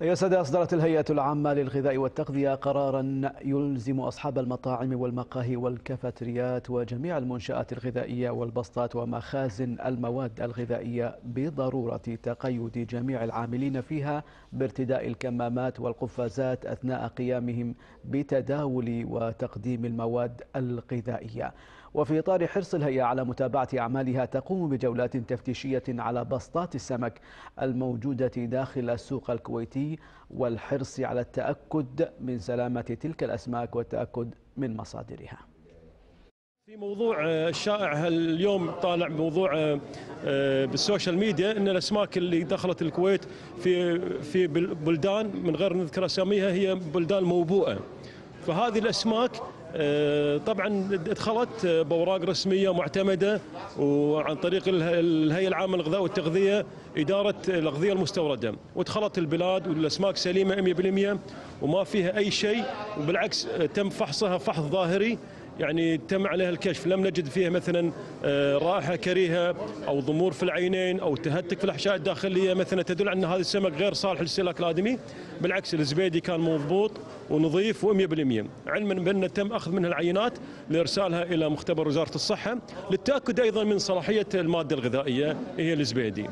يا سادة أصدرت الهيئة العامة للغذاء والتغذية قرارا يلزم أصحاب المطاعم والمقاهي والكافيتريات وجميع المنشآت الغذائية والبسطات ومخازن المواد الغذائية بضرورة تقيد جميع العاملين فيها بارتداء الكمامات والقفازات أثناء قيامهم بتداول وتقديم المواد الغذائية. وفي إطار حرص الهيئة على متابعة أعمالها تقوم بجولات تفتيشية على بسطات السمك الموجودة داخل السوق الكويتي والحرص على التأكد من سلامة تلك الأسماك والتأكد من مصادرها. في موضوع الشائع اليوم طالع موضوع بالسوشيال ميديا إن الأسماك اللي دخلت الكويت في في بلدان من غير نذكر أساميها هي بلدان موبوءة. فهذه الأسماك طبعا دخلت بأوراق رسمية معتمدة وعن طريق الهيئة العامة للغذاء والتغذية إدارة الأغذية المستوردة ودخلت البلاد والأسماك سليمة 100% وما فيها أي شيء وبالعكس تم فحصها فحص ظاهري يعني تم عليها الكشف. لم نجد فيها مثلا رائحه كريهة أو ضمور في العينين أو تهتك في الأحشاء الداخلية مثلا تدل أن هذا السمك غير صالح للاستهلاك الآدمي. بالعكس الزبيدي كان مضبوط ونظيف و100% علما بأن تم أخذ منها العينات لإرسالها إلى مختبر وزارة الصحة للتأكد أيضا من صلاحية المادة الغذائية هي الزبيدي.